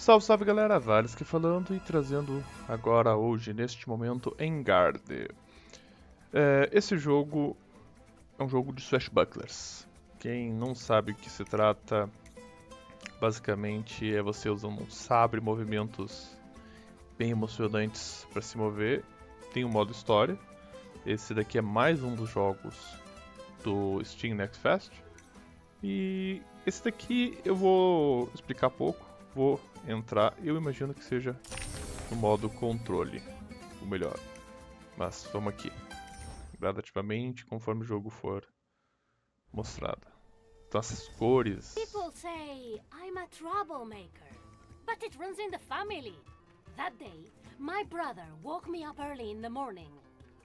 Salve, salve galera, Vales aqui falando e trazendo agora, hoje, neste momento, Engarde. É, esse jogo é um jogo de swashbucklers. Quem não sabe o que se trata, basicamente é você usando um sabre, movimentos bem emocionantes para se mover. Tem um modo história. Esse daqui é mais um dos jogos do Steam Next Fest. E esse daqui eu vou explicar pouco, vou entrar, eu imagino que seja no modo controle, o melhor. Mas vamos aqui, gradativamente, conforme o jogo for mostrado. Então essas cores... People say I'm a troublemaker, but it runs in the family. That day, my brother woke me up early in the morning.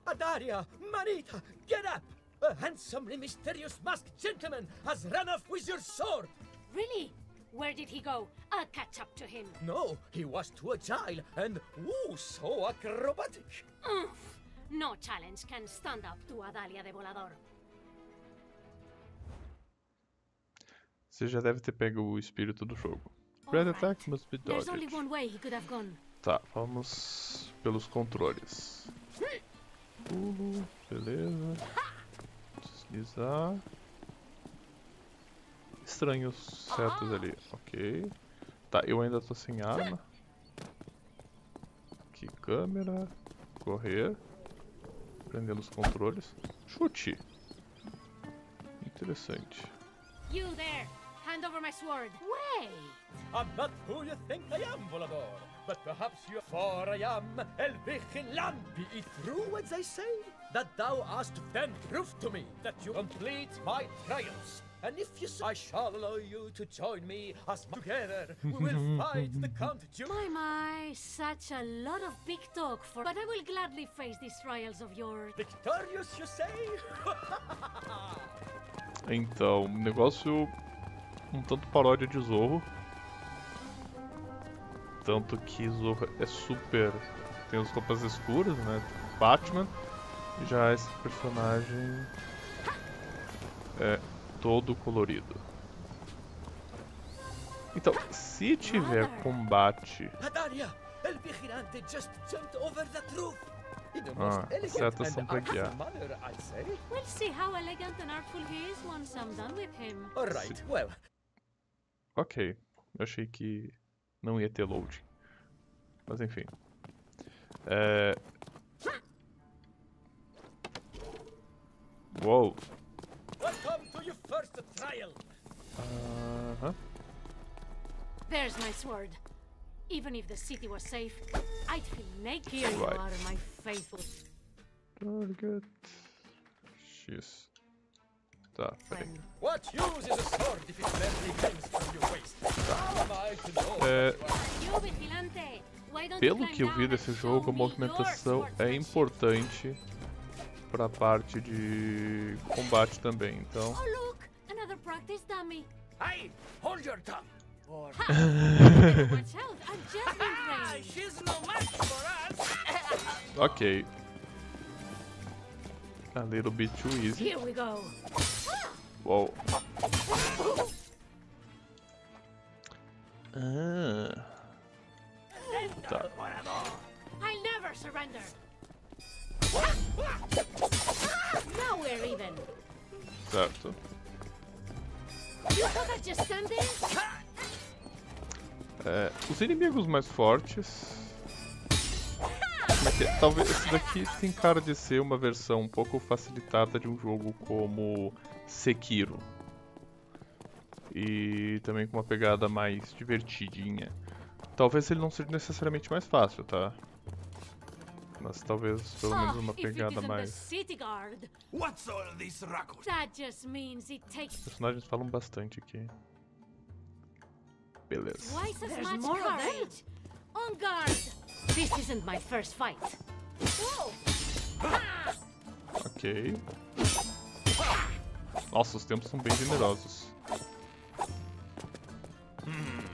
Adaria, Marita, get up! A handsomely mysterious masked gentleman has run off with your sword! Really? Where did he go? I'll catch up to him. No, he was too agile and, ooh, so acrobatic. Umph. No challenge can stand up to Adalia de Volador. Você já deve ter pego o espírito do jogo. Red attack must be There's only dodged. one way he could have gone. Tá, vamos pelos controles. Pulo, beleza. Deslizar. Estranhos setos ali, ok. Tá, eu ainda tô sem arma. Aqui, câmera. Correr. Prendendo os controles. Chute. Interessante. You there! Hand over my sword. Wait! I'm not who you think I am, Volador. But perhaps you for I am El Vigilant. Be it true as I say, that thou hast then prove to me that you complete my trials. And if you s- I shall allow you to join me as together we will fight the Count Duke. My, my, such a lot of big talk for. But I will gladly face these trials of yours. Victorious, you say? Então, um negócio um tanto paródia de Zorro. Tanto que Zorro é super. tem as roupas escuras, né? Batman. Já esse personagem é todo colorido. Então, se tiver combate. Ah, setas são pra guiar. We'll see how elegant and artful he is once I'm done with him. All right, well, Ok. Eu achei que não ia ter load. Mas enfim. É. Uou. welcome to your first trial. Aham. There's my sword. Even if the city was safe, I'd feel naked. Here you Right. are, my faithful Target. X. Tá, peraí. What use is a sword if it barely hangs from your waist? How am I to know? É, that you are- You vigilante, why don't you pelo que eu vi desse jogo, a me movimentação é importante pra parte de combate também. Então, Oh practice dummy. Hey, hold your tongue. Or Watch out, I'm just been trained. she's no match for us. ok. A little bit too easy. Here we go. Whoa. Ah. Tá. I'll never surrender. Now we're even. Certo. É, os inimigos mais fortes. É é? Talvez esse daqui tem cara de ser uma versão um pouco facilitada de um jogo como Sekiro. E também com uma pegada mais divertidinha. Talvez ele não seja necessariamente mais fácil, tá? Mas talvez pelo menos Ah, uma if it pegada mais. city guard, What's all this racket? that just means it takes Os personagens falam bastante aqui. Beleza. There's more of them? courage. On guard. This isn't my first fight. Ok. Nossa, os tempos são bem generosos.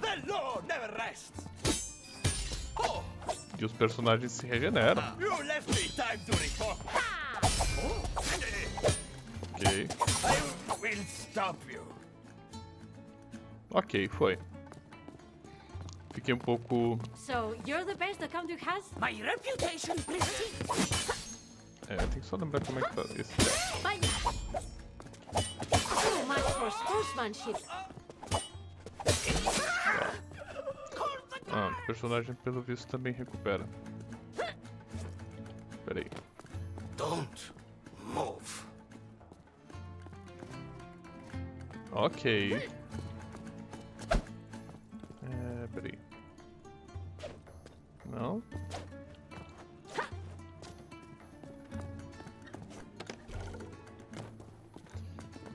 The law never rests. Oh, E os personagens se regeneram. Ok. I will stop you. Ok, foi. fiquei um pouco. So, you're the best the Count Duke has? My reputation precedes. É, tem que só lembrar como é que tá esse. So much for sportsmanship. Personagem pelo visto também recupera. Pera aí. Don't move. Ok. É, peraí. Não?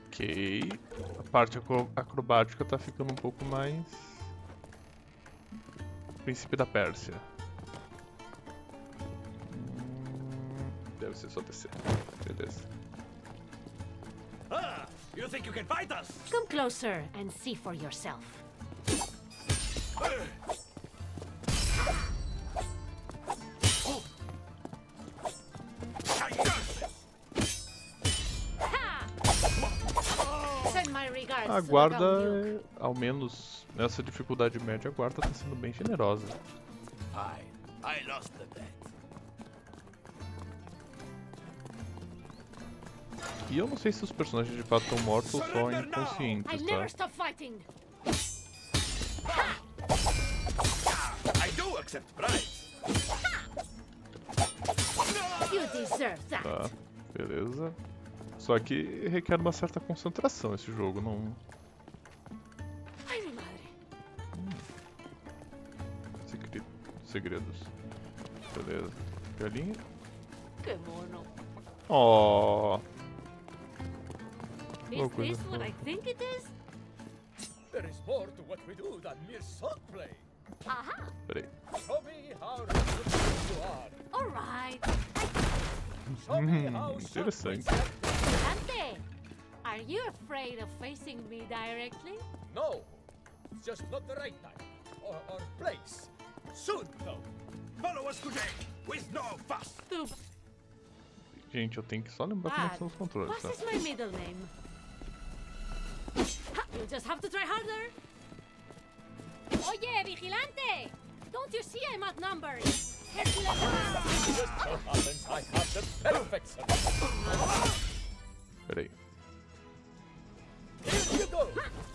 Ok. A parte acro- acrobática tá ficando um pouco mais. Príncipe da Pérsia. Deve ser só descer. Beleza. Ah, you think you can fight us? Come closer and see for yourself. A guarda, ao menos nessa dificuldade média, a guarda tá sendo bem generosa. Fine. I lost the bet. E eu não sei se os personagens de fato estão mortos ou só inconscientes, tá? I. Tá, beleza. Só que requer uma certa concentração esse jogo, não... Segredos. Beleza. Galinha. Qué mono. Oh, Is Oh, this what I think it is? There is more to what we do than mere swordplay. Aha. peraí. Show me how you are. All right. Show me mm-hmm. how interessante. Dante, are you afraid of facing me directly? No, it's just not the right time or, or place. Soon, though. Follow us today with no fuss. Tu. Gente, eu tenho que só lembrar como é que são os ah, controles, What tá? is my middle name? You just have to try harder. Oye, vigilante! Don't you see I'm outnumbered? Hercules! Just so happens I have the perfect solution. Peraí. Here you go.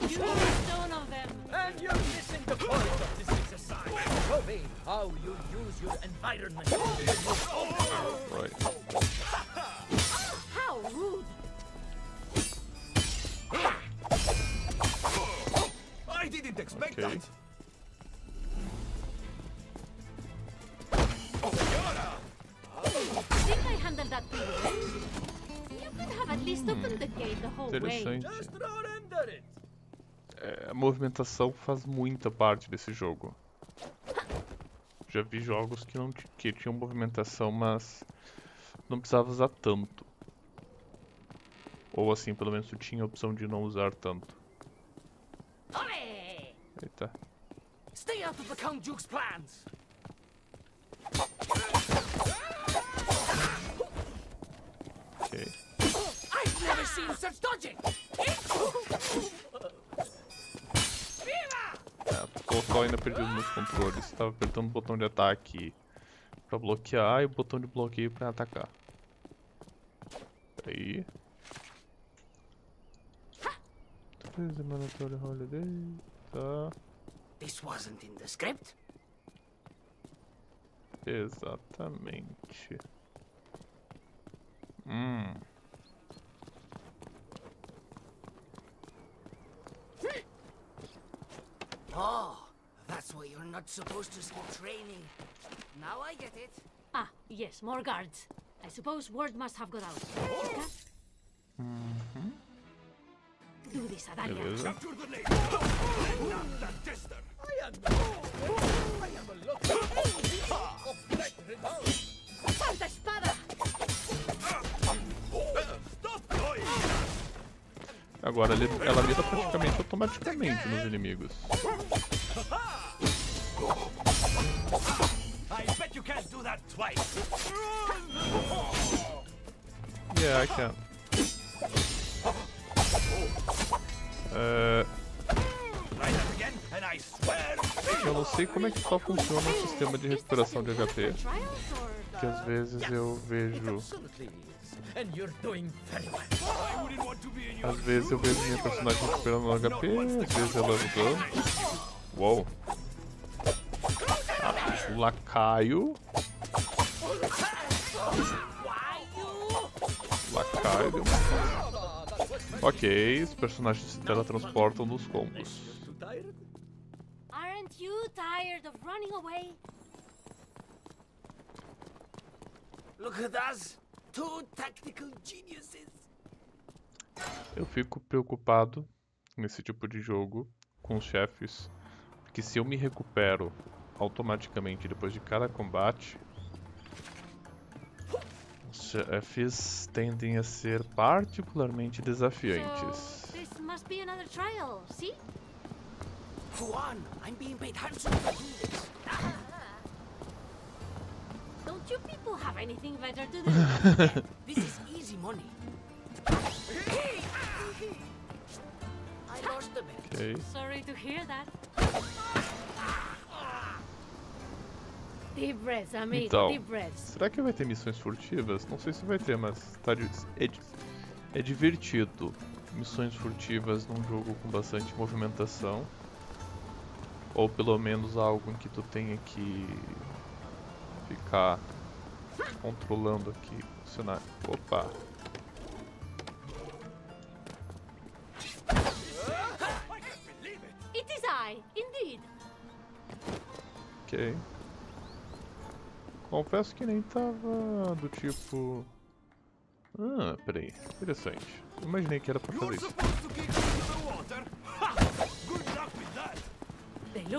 You are stone of them. And you're missing the point of this exercise. Show me how you use your environment. Right. How rude! I didn't expect Okay. that. Interessante. É, a movimentação faz muita parte desse jogo. Já vi jogos que, não, que tinham movimentação, mas não precisava usar tanto. Ou assim, pelo menos tu tinha a opção de não usar tanto. Eita. Stay out of the Count Duke's plans. Ok. I've never seen such dodging. Só ainda perdido nos controles. Tava apertando o botão de ataque pra bloquear e o botão de bloqueio pra atacar. Peraí. Três de Mandatory Holiday. Tá. This wasn't in the script. Exatamente. Hum. Oh, not supposed to skip training. Now I get it. Ah, yes, more guards. I suppose word must have got out. Chica? Do this, Adalia. Capture the lady. Not the tester. I am I am a lot of renown. ¡Santa espada! Agora ela mira praticamente automaticamente nos inimigos. Do that twice. Yeah, I can. Swear. Eu não sei como é que só funciona o sistema de recuperação de HP, que às vezes eu vejo... Às vezes eu vejo minha personagem recuperando no HP, às vezes ela dano. Uou. Ah, o lacaio. Deu uma... Ok, os personagens se teletransportam nos combos. Aren't you tired of running away? Look at us. Two tactical geniuses. Eu fico preocupado nesse tipo de jogo com os chefes, porque se eu me recupero automaticamente depois de cada combate, os chefes tendem a ser particularmente desafiantes. So this must be another trial. See? Go on. I'm being paid handsomely to do this. Don't you people have anything better to do? This is easy money. I lost the bet. Ok. Sorry to hear that. Deep breaths, amigo. Então. Deep breaths. Será que vai ter missões furtivas? Não sei se vai ter, mas tá di- é, é divertido. Missões furtivas num jogo com bastante movimentação. Ou pelo menos algo em que tu tenha que ficar controlando aqui o cenário. Opa! It is I, indeed. Ok. Confesso que nem tava do tipo. Ah, peraí. Interessante. Imaginei que era pra fazer isso.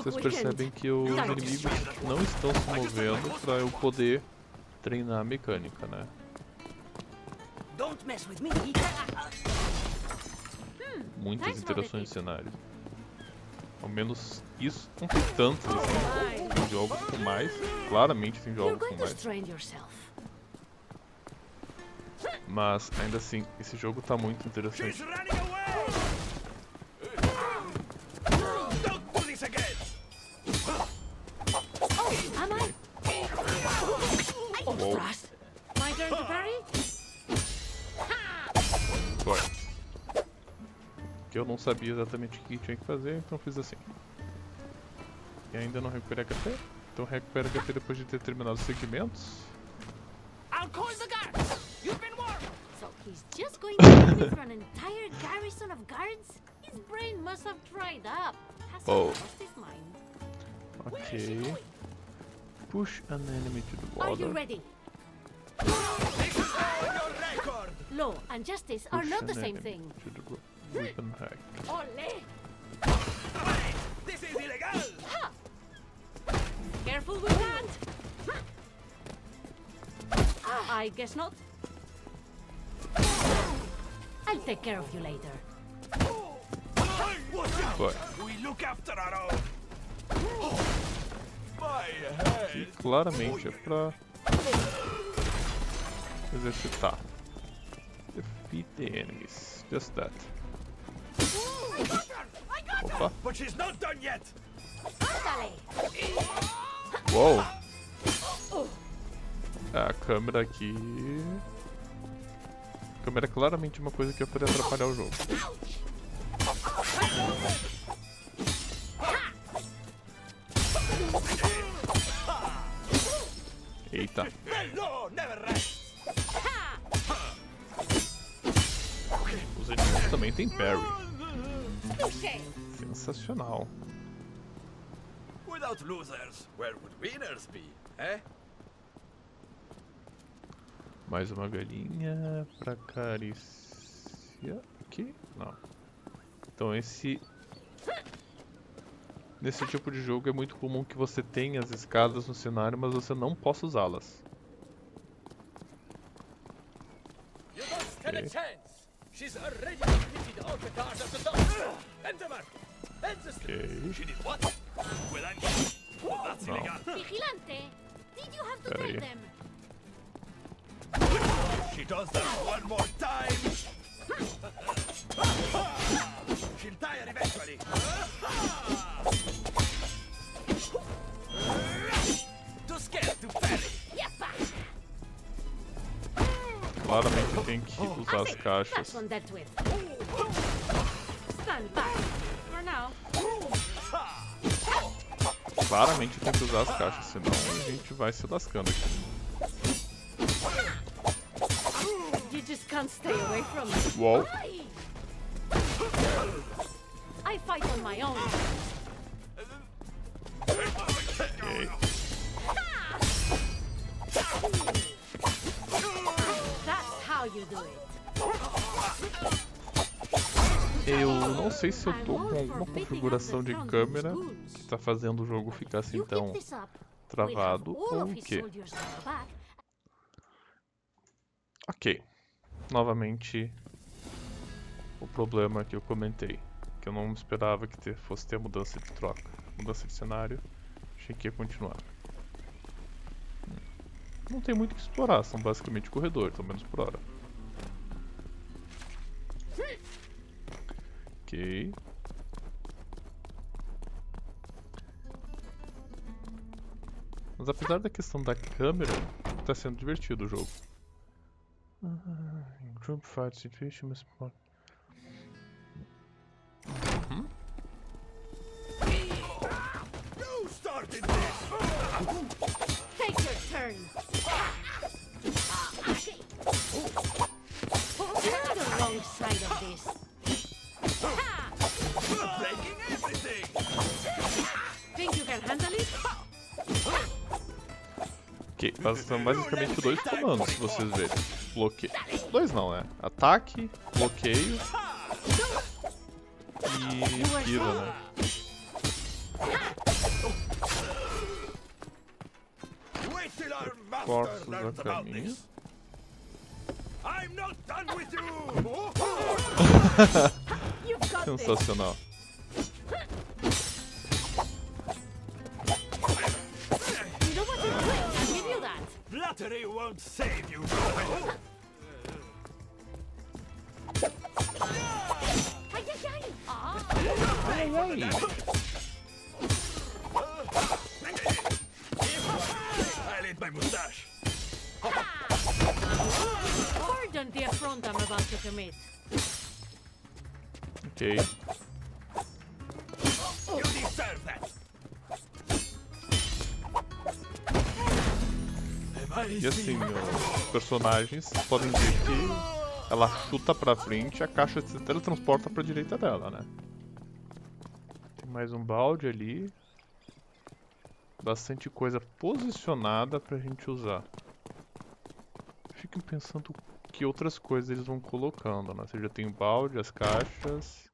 Vocês percebem que os inimigos não estão se movendo pra eu poder treinar a mecânica, né? Muitas interações de cenário. Ao menos isso não tem tantas assim. Tem jogos com mais. Claramente tem jogos com mais. Mas ainda assim, esse jogo tá muito interessante. Não sabia exatamente o que tinha que fazer, então fiz assim. E ainda não recuperei HP. Então recupera HP depois de ter terminado os segmentos. I'll call the guards. You've been warned. So he's just going to let me through an entire garrison of guards? His brain must have dried up. Has Oh. he lost his mind? Ok. Push an enemy to the Are you water. ready? Law and justice are not the same thing. To the wa- weapon hack. Ole! This is illegal. Careful with that! I guess not. I'll take care of you later. Watch out. Foi. We look after our own. My head. E claramente é pra exercitar. Defeat the enemies. Just that. Opa. But she's not done yet. Ándale! Uou. É, a câmera aqui. A câmera é claramente uma coisa que vai poder atrapalhar o jogo. Eita. Os inimigos também tem parry. Sensacional. Without losers, where would winners be? Eh? Mais uma galinha pra carícia. Aqui? Não. Então esse. Nesse tipo de jogo é muito comum que você tenha as escadas no cenário, mas você não possa usá-las. Okay. She's already depleted all the cars at the top. And the okay. She did what? Well, I'm... Well, that's no. Vigilante! Did you have to kill them? She does that one more time! She'll tire eventually! Too scared to parry! Claramente tem que usar as caixas. Claramente tem que usar as caixas, senão a gente vai se lascando aqui. Uou. I fight on my own. Ok. Eu não sei se eu tô com alguma configuração de câmera que tá fazendo o jogo ficar assim tão travado ou o quê? Ok. Novamente, o problema que eu comentei. Que eu não esperava que ter- fosse ter mudança de troca. Mudança de cenário. Achei que ia continuar. Não tem muito o que explorar, são basicamente corredores, pelo menos por hora. Ok. Mas apesar da questão da câmera, tá sendo divertido o jogo. In group fight situation must be more- You started this! Take your turn. You're the wrong side of this. Breaking everything! Think you can handle it? Ok, são basicamente dois comandos, se vocês verem. Bloqueio. Dois não, né? Ataque, bloqueio e esquiva, né? Corpos learns a about Flattery won't save you. I laid my mustache. Pardon the affront I'm about to commit. Okay. E assim, os personagens podem ver que ela chuta pra frente e a caixa se teletransporta pra direita dela, né? Tem mais um balde ali. Bastante coisa posicionada pra gente usar. Fico pensando que outras coisas eles vão colocando, né? Você já tem o balde, as caixas.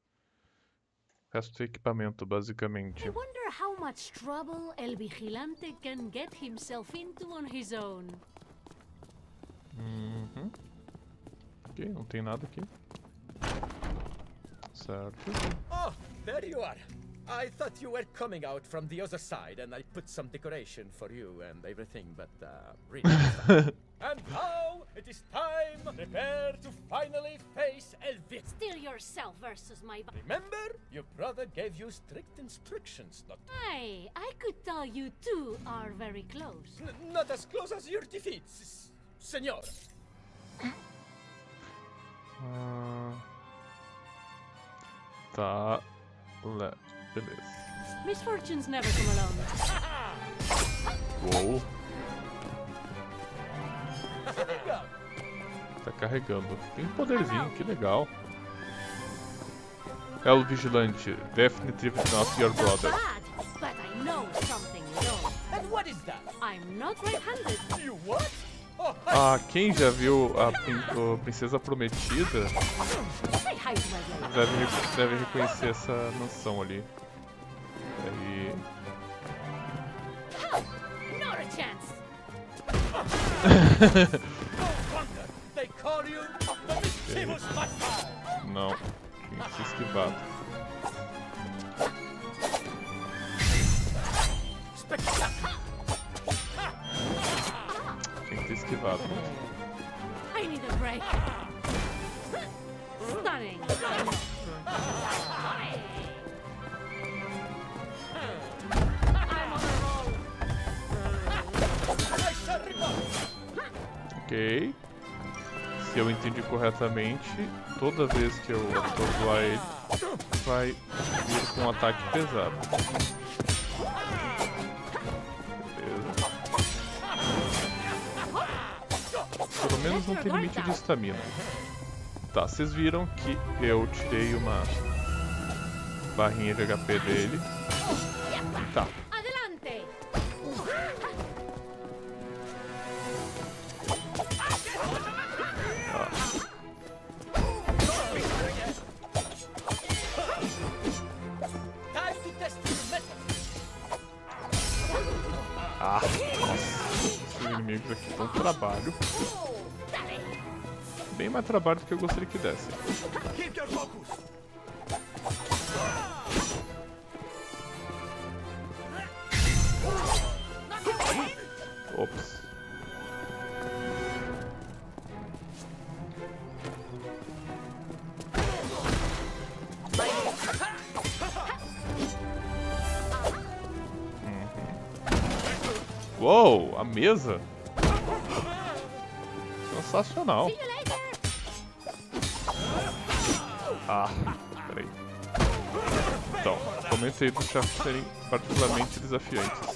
O resto do equipamento, basicamente. I wonder how much trouble El Vigilante can get himself into on his own. Uhum. Ok, não tem nada aqui. Certo. Oh, there you are. I thought you were coming out from the other side, and I put some decoration for you and everything, but uh, really. it's fine. and now it is time. Prepare to finally face Elvit. Still yourself versus my. ba- Remember, your brother gave you strict instructions not Hey, I could tell you two are very close. N- not as close as your defeats, senor. Ah, tá. Le... Beleza. Misfortunes never come alone. Uou. Tá carregando. Tem um poderzinho, que legal. É o vigilante. Definitely not your brother. bad, but I know something you don't. And what is that? I'm not right-handed. You what? Oh, Ah, quem já viu a, prin- a Princesa Prometida deve, re- deve reconhecer essa mansão ali. Não. Tinha que esquivado. Spectacular. Tinha que ter esquivado. I need a break. Stunning. Ok. se eu entendi corretamente, toda vez que eu for zoar ele, vai vir com um ataque pesado. Beleza. Pelo menos não tem limite de estamina. Tá, vocês viram que eu tirei uma barrinha de HP dele. Tá, trabalho do que eu gostaria que desse. Ops. Uhum. Uou, a mesa. Sensacional. Ah, peraí. Então, comentei dos chefes serem particularmente desafiantes.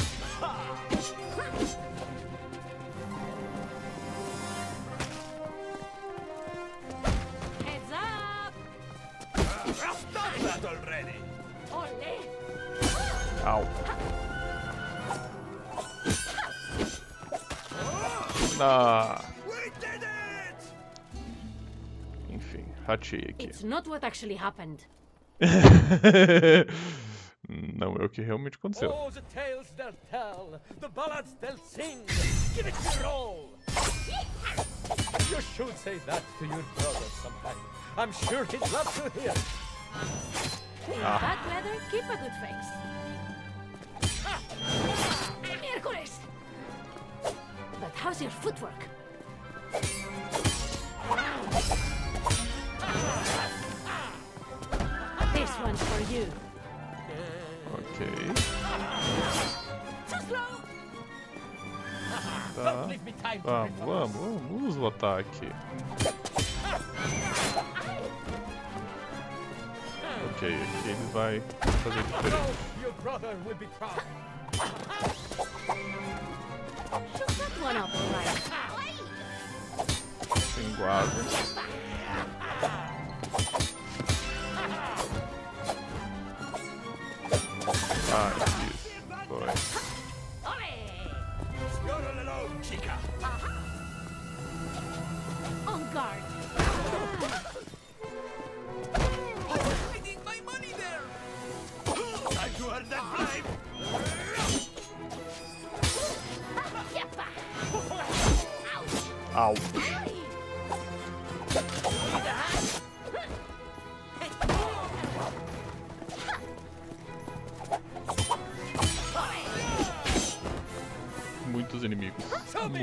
Enfim, ratei. It's not what actually happened. Não é o que realmente aconteceu. Oh, the tales they'll tell, the ballads they'll sing. Give it your all. You should say that to your brother sometime. I'm sure he'd love to hear. In bad ah. weather, keep a good face. Miércoles! But how's your footwork? Ok. Too slow! Tá. Don't leave me time to Vamos, vamos, vamos lutar aqui. Ok, aqui ele vai fazer diferente. your brother Ah,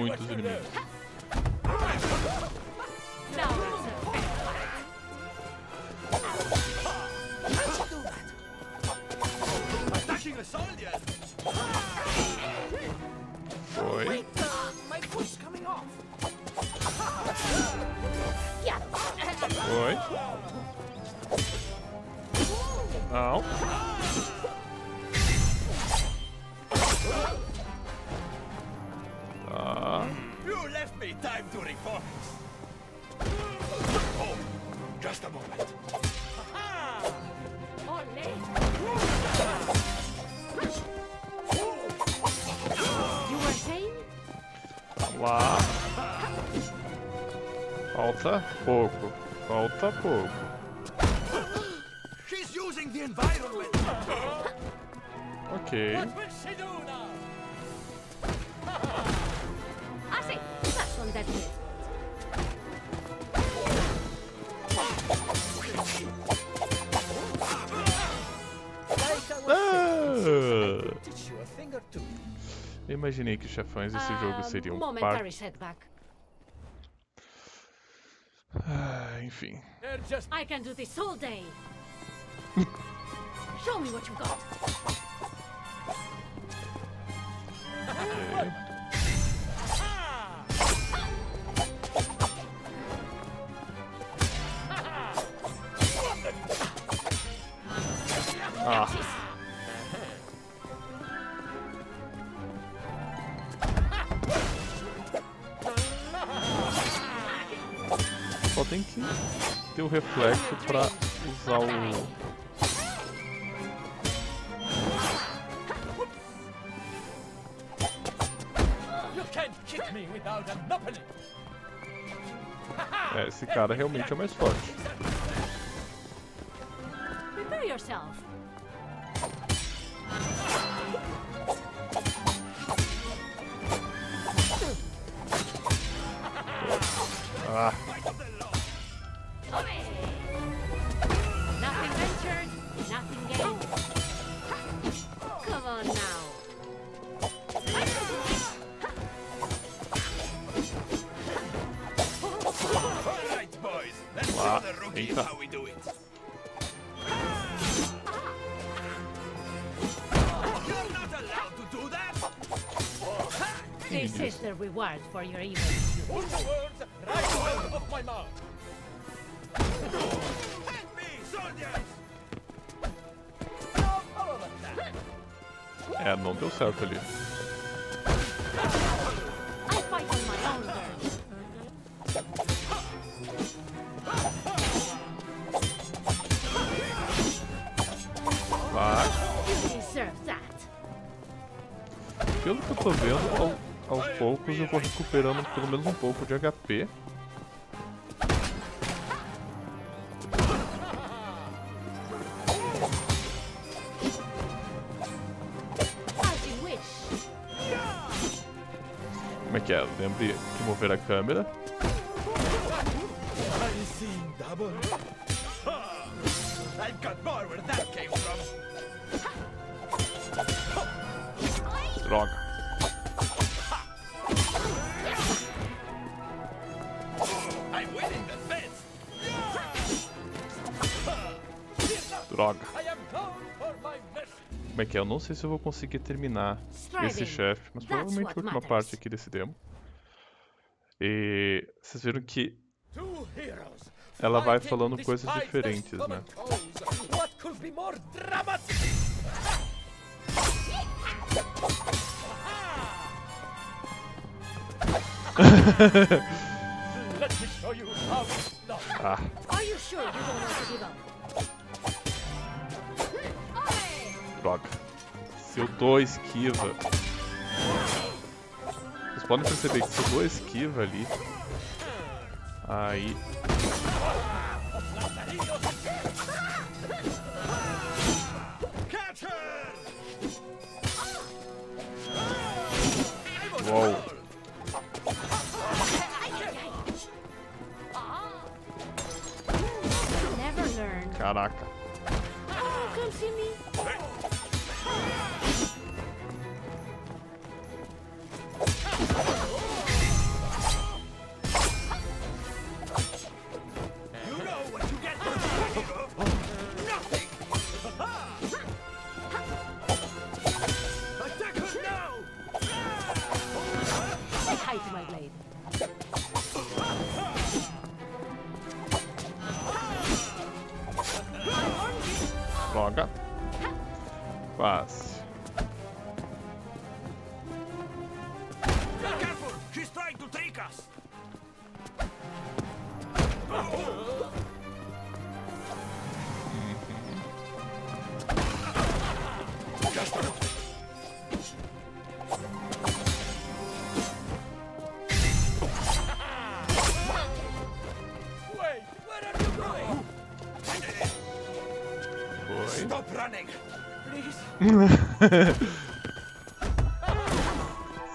Muitos you inimigos. Just a moment. You were saying? Lá. Falta pouco. Falta pouco. She's using the environment. Ok. Eu imaginei que os chefões desse jogo Um, seriam setback. Ah, enfim. Just I can do this all day. Show me what you got. Ok. Ter o reflexo pra usar o. É, esse cara realmente é mais forte. Do it? You're not allowed to do that. This is the reward for your evil. Put the words right out of my mouth. Help me, soldiers. Now over that. é, não deu certo ali. Pelo que eu tô vendo, ao- aos poucos eu vou recuperando pelo menos um pouco de HP. Como é que é? Lembre de mover a câmera. I've got more where that came from. Droga. Droga. I am known for my mercy. Como é que é? Eu não sei se eu vou conseguir terminar esse chefe, mas provavelmente a última parte aqui desse demo. E vocês viram que. Ela vai falando coisas diferentes, né? Up? droga. Se eu dou esquiva. Vocês podem perceber que se eu dou esquiva ali. Aí. Please.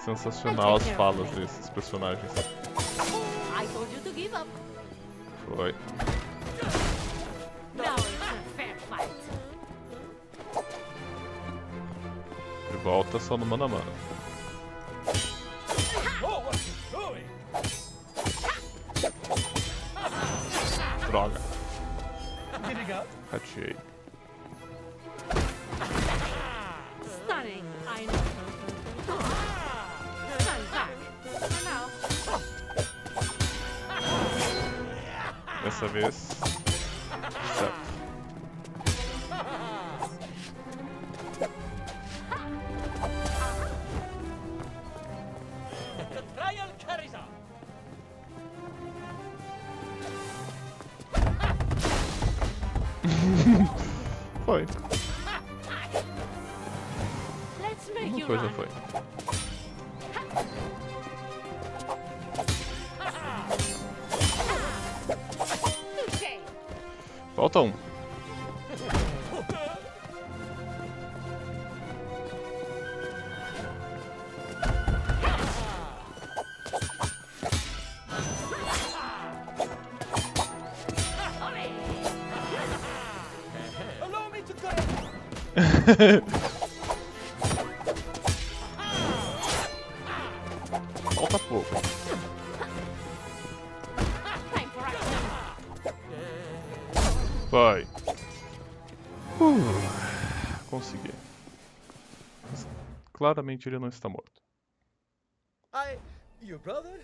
Sensacional as falas desses personagens. Foi. De volta só no mano a Falta pouco. Vai. Uh, consegui. Claramente ele não está morto. I, your brother,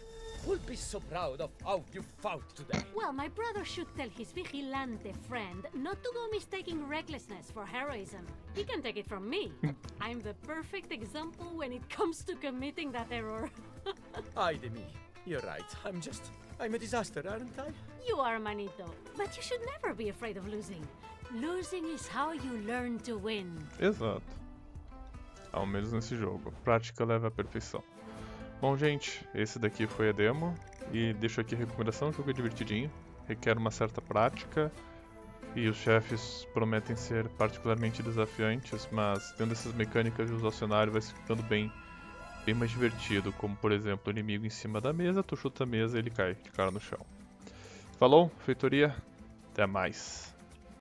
will be so proud of how you fought today. Well, my brother should tell his vigilante friend not to go mistaking recklessness for heroism. He can take it from me. I'm the perfect example when it comes to committing that error. Ay de me. You're right. I'm just, I'm a disaster, aren't I? you are, Manito. But you should never be afraid of losing. Losing is how you learn to win. Exato. Ao menos nesse jogo. Prática leva à perfeição. Bom, gente, esse daqui foi a demo. E deixo aqui a recomendação: o jogo é divertidinho, requer uma certa prática. E os chefes prometem ser particularmente desafiantes, mas tendo essas mecânicas de usar o cenário vai ficando bem, bem mais divertido. Como por exemplo, o inimigo em cima da mesa, tu chuta a mesa e ele cai de cara no chão. Falou, feitoria, até mais.